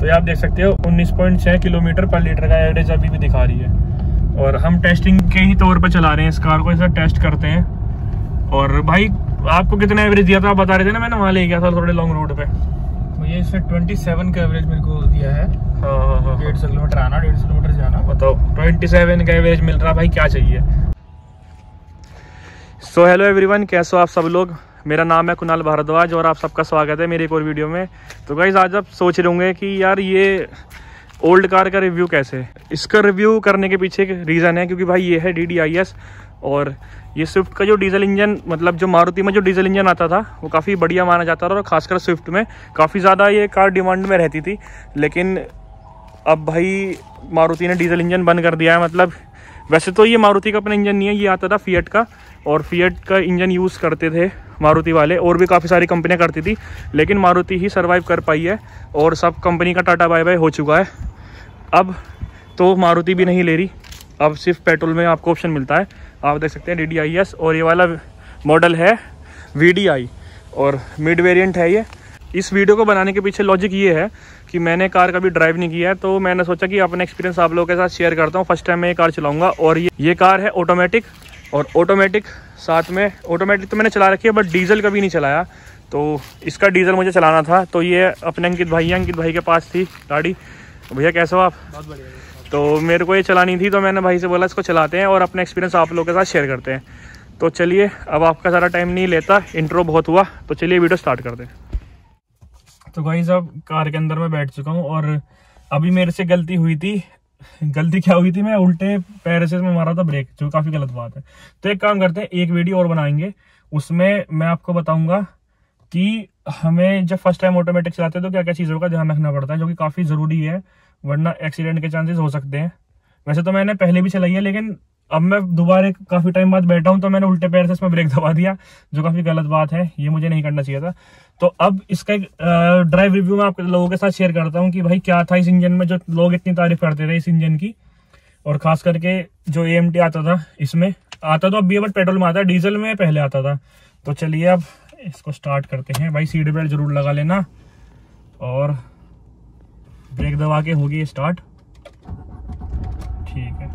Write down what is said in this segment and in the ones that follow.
तो ये आप देख सकते हो 19.6 किलोमीटर पर लीटर का एवरेज अभी भी दिखा रही है। और हम टेस्टिंग के ही तौर पर चला रहे हैं इस कार को ऐसा टेस्ट करते हैं। और भाई आपको कितना एवरेज दिया था आप बता रहे थे ना मैंने वहाँ ले गया था थोड़े लॉन्ग रोड पे। भैया इससे 27 का एवरेज मेरे को दिया है। हाँ हाँ हाँ डेढ़ सौ किलोमीटर आना डेढ़ सौ किलोमीटर जाना। बताओ 27 का एवरेज मिल रहा भाई क्या चाहिए? सो हेलो एवरीवन कैसे हो आप सब लोग? मेरा नाम है कुणाल भारद्वाज और आप सबका स्वागत है मेरे एक और वीडियो में। तो गाइज़ आज आप सोच रहे होंगे कि यार ये ओल्ड कार का रिव्यू कैसे? इसका रिव्यू करने के पीछे एक रीज़न है, क्योंकि भाई ये है डीडीआईएस और ये स्विफ्ट का जो डीजल इंजन मतलब जो मारुति में जो डीजल इंजन आता था, वो काफ़ी बढ़िया माना जाता था और खासकर स्विफ्ट में काफ़ी ज़्यादा ये कार डिमांड में रहती थी। लेकिन अब भाई मारुति ने डीजल इंजन बंद कर दिया है मतलब वैसे तो ये मारुति का अपना इंजन नहीं है, ये आता था फियट का। और फियट का इंजन यूज़ करते थे मारुति वाले, और भी काफ़ी सारी कंपनियाँ करती थी, लेकिन मारुति ही सर्वाइव कर पाई है, और सब कंपनी का टाटा बाय बाय हो चुका है। अब तो मारुति भी नहीं ले रही, अब सिर्फ़ पेट्रोल में आपको ऑप्शन मिलता है। आप देख सकते हैं डी और ये वाला मॉडल है वीडीआई और मिड वेरियंट है ये। इस वीडियो को बनाने के पीछे लॉजिक ये है कि मैंने कार कभी ड्राइव नहीं किया है तो मैंने सोचा कि अपना एक्सपीरियंस आप लोगों के साथ शेयर करता हूँ। फ़र्स्ट टाइम मैं ये कार चलाऊँगा, और ये ये कार है ऑटोमेटिक और ऑटोमेटिक साथ में ऑटोमेटिक तो मैंने चला रखी है बट डीजल कभी नहीं चलाया। तो इसका डीजल मुझे चलाना था। तो ये अपने अंकित भाई अंकित भाई के पास थी गाड़ी। भैया कैसे हो आप? बहुत बढ़िया तो मेरे को ये चलानी थी तो मैंने भाई से बोला इसको चलाते हैं और अपना एक्सपीरियंस आप लोगों के साथ शेयर करते हैं। तो चलिए अब आपका सारा टाइम नहीं लेता। इंट्रो बहुत हुआ। तो चलिए वीडियो स्टार्ट करते हैं। तो भाई साहब कार के अंदर मैं बैठ चुका हूँ और अभी मेरे से गलती हुई थी। गलती क्या हुई थी? मैं उल्टे पैर से मैं मारा था ब्रेक, जो काफ़ी गलत बात है। तो एक काम करते हैं, एक वीडियो और बनाएँगे। उसमें मैं आपको बताऊँगा कि हमें जब फ़र्स्ट टाइम ऑटोमेटिक चलाते हैं तो क्या क्या चीज़ों का ध्यान रखना पड़ता है, जो कि काफ़ी ज़रूरी है, वरना एक्सीडेंट के चांसेस हो सकते हैं। वैसे तो मैंने पहले भी चलाई है, लेकिन अब मैं दोबारा काफ़ी टाइम बाद बैठा हूँ तो मैंने उल्टे पैर से इसमें ब्रेक दबा दिया, जो काफ़ी गलत बात है, ये मुझे नहीं करना चाहिए था। तो अब इसका एक ड्राइव रिव्यू मैं आप लोगों के साथ शेयर करता हूँ कि भाई क्या था इस इंजन में जो लोग इतनी तारीफ़ करते थे इस इंजन की। और खास करके जो ए आता था इसमें, आता तो अब भी पेट्रोल में आता डीजल में पहले आता था। तो चलिए अब इसको स्टार्ट करते हैं। भाई सीट बेल्ट ज़रूर लगा लेना, और ब्रेक दबा के होगी स्टार्ट ठीक है।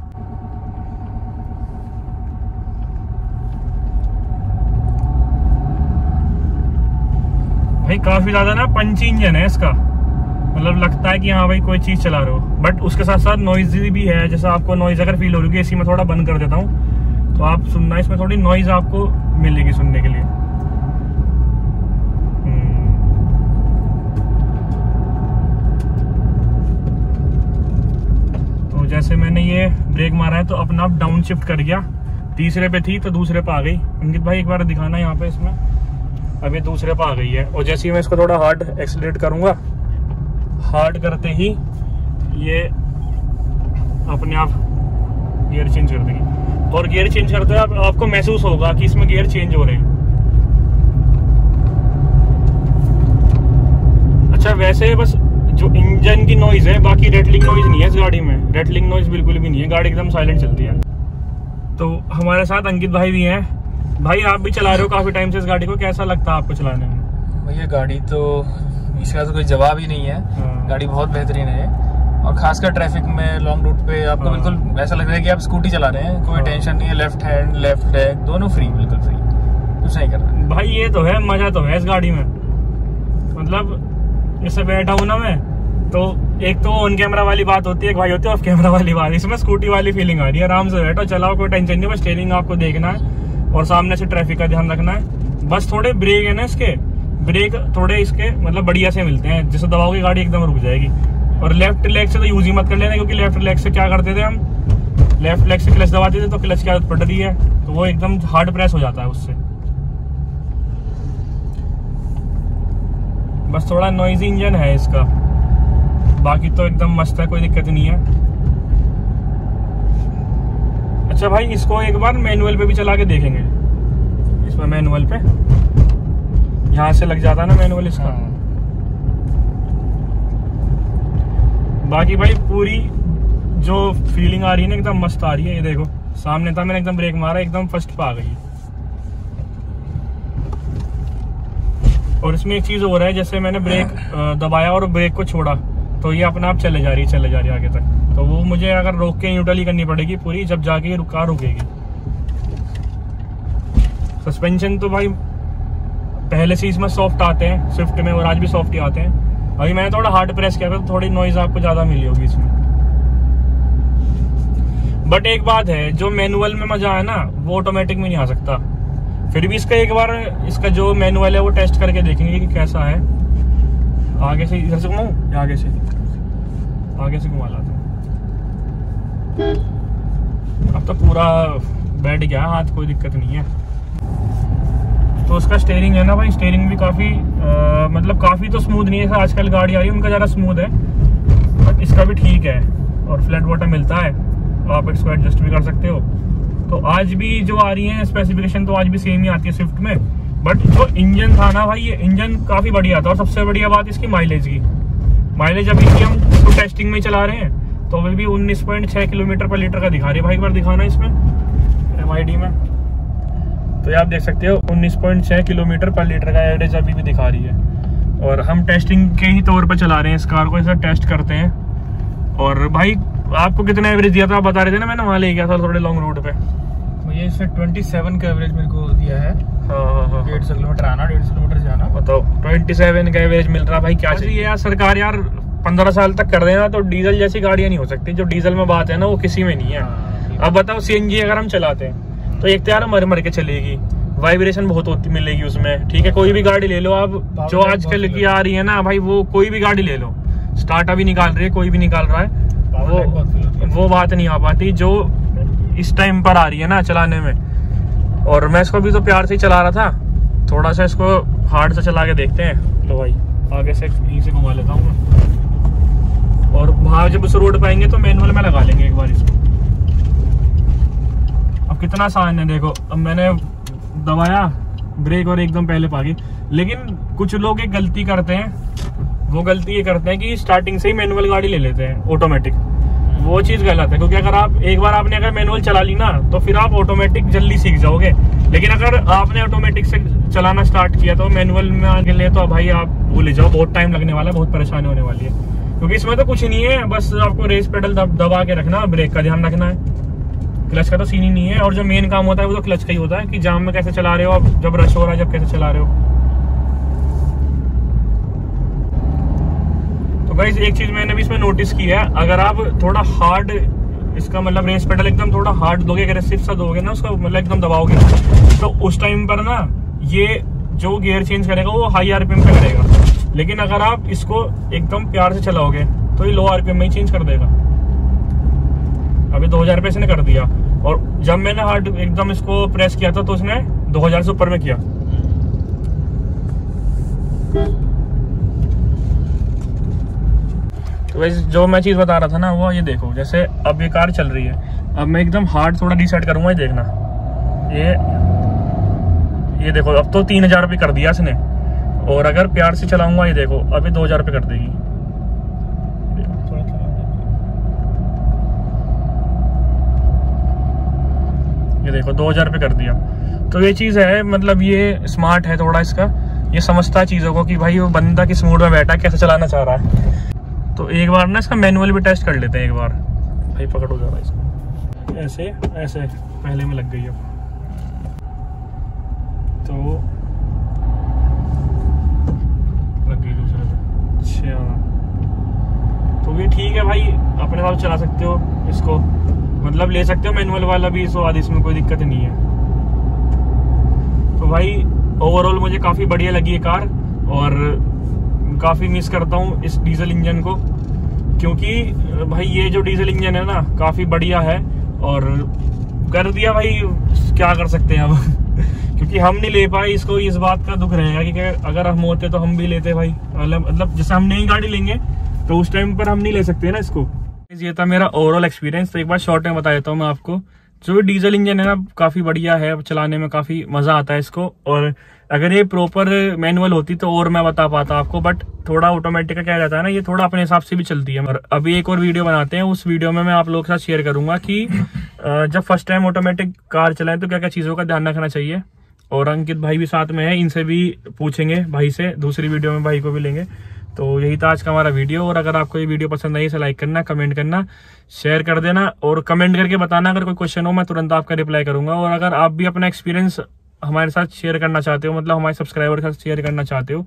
भाई, काफ़ी ज़्यादा ना पंची इंजन है इसका। मतलब लगता है कि हाँ भाई, कोई चीज़ चला रहे हो। बट उसके साथ साथ नॉइज़ भी है, जैसा आपको नॉइज़ अगर फील हो रही है एसी में थोड़ा बंद कर देता हूँ। तो आप सुनना, इसमें थोड़ी नॉइज़ आपको मिलेगी सुनने के लिए। तो जैसे मैंने ये ब्रेक मारा है तो अपना आप डाउन शिफ्ट कर गया। तीसरे पे थी तो दूसरे पे आ गई। अंकित भाई, एक बार दिखाना यहाँ पे इसमें। अभी दूसरे पर आ गई है। और जैसे ही मैं इसको थोड़ा हार्ड एक्सलेट करूँगा हार्ड करते ही ये अपने आप गियर चेंज कर देगी। और गियर चेंज करते आप, आपको महसूस होगा कि इसमें गियर चेंज हो रहे हैं। अच्छा वैसे बस जो इंजन की नॉइज़ है बाकी रेटलिंग नॉइज़ नहीं है इस गाड़ी में। रेटलिंग नॉइज़ बिल्कुल भी नहीं है। गाड़ी एकदम साइलेंट चलती है। तो हमारे साथ अंकित भाई भी हैं। भाई आप भी चला रहे हो काफ़ी टाइम से इस गाड़ी को कैसा लगता है आपको चलाने में? भैया गाड़ी तो इसका तो कोई जवाब ही नहीं है। हाँ। गाड़ी बहुत बेहतरीन है। और खासकर ट्रैफ़िक में लॉन्ग रूट पे आपको हाँ। बिल्कुल ऐसा लग रहा है कि आप स्कूटी चला रहे हैं। कोई टेंशन हाँ। नहीं है लेफ़्ट हैंड लेफ़्ट है दोनों फ्री बिल्कुल फ्री कुछ नहीं कर रहा भाई ये तो है मज़ा तो है इस गाड़ी में। मतलब इससे बैठा हूँ ना मैं तो एक तो ऑन कैमरा वाली बात होती है एक भाई होती है ऑफ़ कैमरा वाली बात। इसमें स्कूटी वाली फीलिंग आ रही है आराम से बैठो चलाओ कोई टेंशन नहीं बस स्टेरिंग आपको देखना है। और सामने से ट्रैफ़िक का ध्यान रखना है। बस थोड़े ब्रेक है ना इसके। ब्रेक थोड़े इसके मतलब बढ़िया से मिलते हैं। जैसे दबाओगे गाड़ी एकदम रुक जाएगी। और लेफ़्ट लेग से तो यूज़ ही मत कर लेना, क्योंकि लेफ़्ट लेग से क्या करते थे हम? लेफ़्ट लेग से क्लच दबाते थे तो क्लच की आदत पड़ रही है। तो वो एकदम हार्ड प्रेस हो जाता है उससे। बस थोड़ा नॉइजी इंजन है इसका। बाकी तो एकदम मस्त है, कोई दिक्कत नहीं है। अच्छा भाई इसको एक बार मैनुअल पे भी चला के देखेंगे। इसमें मैनुअल पे। यहाँ से लग जाता है ना मैनुअल इसका। हाँ। बाकी भाई पूरी जो फीलिंग आ रही है ना एकदम मस्त आ रही है ये देखो। सामने था मैंने एकदम ब्रेक मारा एकदम फ़र्स्ट पे आ गई और इसमें एक चीज़ हो रहा है जैसे मैंने ब्रेक दबाया और ब्रेक को छोड़ा। तो ये अपने आप चले जा रही है, चले जा रही है आगे तक। तो वो मुझे अगर रोक के न्यूट्रल ही करनी पड़ेगी पूरी, जब जाके कार रुकेगी। सस्पेंशन तो भाई, पहले से इसमें सॉफ्ट आते हैं स्विफ्ट में, और आज भी सॉफ्ट ही आते हैं। अभी मैंने थोड़ा हार्ड प्रेस किया था तो थोड़ी नॉइज़ आपको ज़्यादा मिली होगी इसमें। बट एक बात है, जो मैनुअल में मज़ा है ना, वो ऑटोमेटिक में नहीं आ सकता। फिर भी इसका एक बार, इसका जो मैनुअल है, वो टेस्ट करके देखेंगे कि कैसा है। आगे से इधर से घुमाऊं? या आगे से? आगे से घुमा लाता अब तो पूरा बैठ गया, हाथ कोई दिक्कत नहीं है। तो उसका स्टेयरिंग है ना भाई? स्टेयरिंग भी काफ़ी मतलब काफ़ी तो स्मूथ नहीं है। आजकल गाड़ी आ रही है, उनका ज़्यादा स्मूथ है। बट इसका भी ठीक है, और फ्लैट वाटर मिलता है। आप इसको एडजस्ट भी कर सकते हो। तो आज भी जो आ रही है स्पेसिफिकेशन तो आज भी सेम ही आती है स्विफ्ट में। बट जो इंजन था ना भाई, ये इंजन काफ़ी बढ़िया था और सबसे बढ़िया बात इसकी माइलेज की। माइलेज अभी की हम तो टेस्टिंग में चला रहे हैं। तो अभी भी उन्नीस पॉइंट छः किलोमीटर पर लीटर का दिखा रही है। भाई एक बार दिखाना इसमें एमआईडी में। तो ये आप देख सकते हो 19.6 किलोमीटर पर लीटर का एवरेज अभी भी दिखा रही है। और हम टेस्टिंग के ही तौर पर चला रहे हैं इस कार को, ऐसा टेस्ट करते हैं। और भाई, आपको कितना एवरेज दिया था आप बता रहे थे ना मैंने, वहाँ ले गया था थोड़े लॉन्ग रूट पे। ये इससे 27 का एवरेज मेरे को दिया है। हाँ हाँ हाँ डेढ़ सौ किलोमीटर आना डेढ़ सौ किलोमीटर जाना। बताओ 27 का एवरेज मिल रहा भाई क्या चाहिए? यार सरकार यार पंद्रह साल तक कर देना तो डीजल जैसी गाड़ियाँ नहीं हो सकती। जो डीजल में बात है ना वो किसी में नहीं है। हाँ, अब बताओ सी अगर हम चलाते हैं तो एक तो यार मर मर के चलेगी। वाइब्रेशन बहुत होती मिलेगी उसमें ठीक है? कोई भी गाड़ी ले लो आप जो आजकल की आ रही है ना भाई वो कोई भी गाड़ी ले लो। स्टार्ट अभी निकाल रही है कोई भी निकाल रहा है वो वो बात नहीं आ पाती। जो इस टाइम पर आ रही है ना चलाने में। और मैं इसको भी तो प्यार से ही चला रहा था। थोड़ा सा इसको हार्ड से चला के देखते हैं। लो भाई, आगे से यहीं से घुमा लेता हूँ और वहाँ जब उस रोड पाएँगे तो मैनुअल में लगा लेंगे एक बार इसको। अब कितना आसान है, देखो। अब मैंने दबाया ब्रेक और एकदम पहले पा गई। लेकिन कुछ लोग एक गलती करते हैं। वो गलती ये करते हैं कि स्टार्टिंग से ही मैनुअल गाड़ी ले लेते हैं ऑटोमेटिक वो चीज़ गलत है, क्योंकि अगर आप एक बार आपने अगर मैनुअल चला ली ना तो फिर आप ऑटोमेटिक जल्दी सीख जाओगे। लेकिन अगर आपने ऑटोमेटिक से चलाना स्टार्ट किया तो मैनुअल में आगे ले तो भाई आप भूल जाओ, बहुत टाइम लगने वाला है, बहुत परेशानी होने वाली है। क्योंकि इसमें तो कुछ नहीं है, बस आपको रेस पेडल दबा के रखना ब्रेक का ध्यान रखना है। क्लच का तो सीन ही नहीं है, और जो मेन काम होता है, वो तो क्लच का ही होता है, कि जाम में कैसे चला रहे हो आप, जब रश हो रहा है, जब कैसे चला रहे हो। तो भाई, एक चीज़ मैंने भी इसमें नोटिस की है, अगर आप थोड़ा हार्ड इसका मतलब रेस पेडल एकदम थोड़ा हार्ड दोगे अग्रेसिव सा दोगे ना, उसका मतलब एकदम दबाओगे तो उस टाइम पर ना, ये जो गियर चेंज करेगा, वो हाई आरपीएम पे करेगा। लेकिन अगर आप इसको एकदम प्यार से चलाओगे तो ये लो आरपीएम में ही चेंज कर देगा। अभी दो हज़ार इसने कर दिया। और जब मैंने हार्ड एकदम इसको प्रेस किया था तो उसने 2000 से ऊपर में किया। तो वैसे जो मैं चीज़ बता रहा था ना, वो ये देखो, जैसे अब ये कार चल रही है। अब मैं एकदम हार्ड थोड़ा डिसाइड करूँगा, ये देखना। ये ये देखो, अब तो तीन हज़ार रुपये कर दिया इसने। और अगर प्यार से चलाऊँगा, ये देखो, अभी दो हज़ार रुपये कर देगी। ये देखो, दो हज़ार रुपये कर दिया। तो ये चीज़ है मतलब ये स्मार्ट है थोड़ा इसका। ये समझता चीज़ों को कि भाई वो बंदा किस मूड में बैठा कैसे चलाना चाह रहा है। तो एक बार ना इसका मैनुअल भी टेस्ट कर लेते हैं एक बार। भाई, पकड़ो जा रहा है इसको। ऐसे ऐसे, पहले में लग गई अब। तो लग गई दूसरे पे। अच्छा। तो ये ठीक है भाई, अपने साथ चला सकते हो इसको। मतलब ले सकते हो मैनुअल वाला भी सो आज इसमें कोई दिक्कत नहीं है। तो भाई ओवरऑल मुझे काफ़ी बढ़िया लगी ये कार, और काफ़ी मिस करता हूँ इस डीजल इंजन को, क्योंकि भाई ये जो डीजल इंजन है ना, काफ़ी बढ़िया है और कर दिया भाई, क्या कर सकते हैं अब? क्योंकि हम नहीं ले पाए, इसको इस बात का दुख रहेगा कि अगर हम होते तो हम भी लेते भाई। मतलब जैसे हम नई गाड़ी लेंगे तो उस टाइम पर हम नहीं ले सकते ना इसको। ये था मेरा ओवरऑल एक्सपीरियंस तो एक बार शॉर्ट में बता देता हूँ मैं आपको। जो डीजल इंजन है ना, काफ़ी बढ़िया है, चलाने में काफ़ी मज़ा आता है इसको, और अगर ये प्रॉपर मैनुअल होती तो और मैं बता पाता आपको बट थोड़ा ऑटोमेटिक का क्या रहता है ना ये थोड़ा अपने हिसाब से भी चलती है। और अभी एक और वीडियो बनाते हैं उस वीडियो में मैं आप लोगों के साथ शेयर करूँगा कि जब फ़र्स्ट टाइम ऑटोमेटिक कार चलाएँ तो क्या क्या चीज़ों का ध्यान रखना चाहिए? और अंकित भाई भी साथ में है इनसे भी पूछेंगे भाई से दूसरी वीडियो में भाई को भी लेंगे। तो यही था आज का हमारा वीडियो और अगर आपको ये वीडियो पसंद आई इसे लाइक करना कमेंट करना शेयर कर देना और कमेंट करके बताना अगर कोई क्वेश्चन हो मैं तुरंत आपका रिप्लाई करूँगा। और अगर आप भी अपना एक्सपीरियंस हमारे साथ शेयर करना चाहते हो मतलब हमारे सब्सक्राइबर के साथ शेयर करना चाहते हो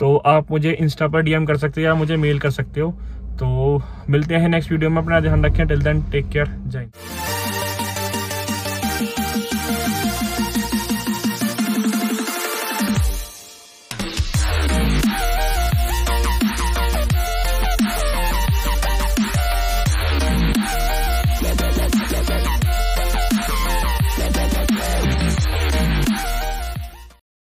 तो आप मुझे इंस्टा पर डीएम कर सकते हो या मुझे मेल कर सकते हो। तो मिलते हैं नेक्स्ट वीडियो में, अपना ध्यान रखें टिल देन टेक केयर जय